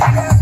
Yeah.